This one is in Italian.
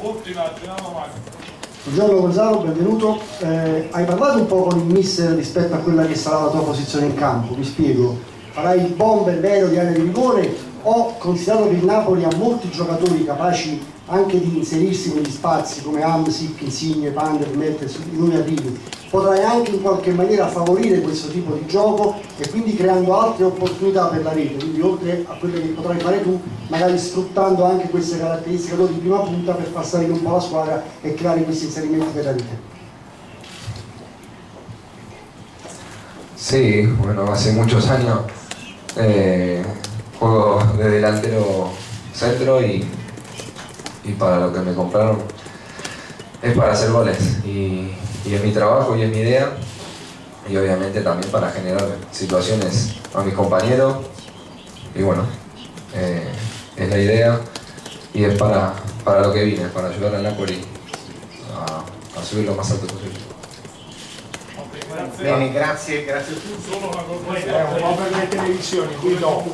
Ultima, Giuliano Magno. Buongiorno Gonzalo, benvenuto. Eh, hai parlato un po' con il mister rispetto a quella che sarà la tua posizione in campo, mi spiego. Farai il bomber vero di area di rigore o considerato che il Napoli ha molti giocatori capaci anche di inserirsi negli spazi come Amsic, Insigne, Pander, Mertens, i nuovi arrivi, potrai anche in qualche maniera favorire questo tipo di gioco e quindi creando altre opportunità per la rete, quindi oltre a quelle che potrai fare tu, magari sfruttando anche queste caratteristiche di prima punta per far salire un po' la squadra e creare questi inserimenti per la rete. Sí, bueno, hace muchos años eh, delantero centro y, y para lo que me compraron. Es para hacer goles y, y es mi trabajo y es mi idea. Y obviamente también para generar situaciones a mis compañeros. Y bueno, eh, es la idea y es para, para lo que vine, para ayudar al Napoli a, a subir lo más alto posible. Grazie. Bene, grazie, grazie a tutti. Solo una È cortesia. un po' per le televisioni, qui dopo.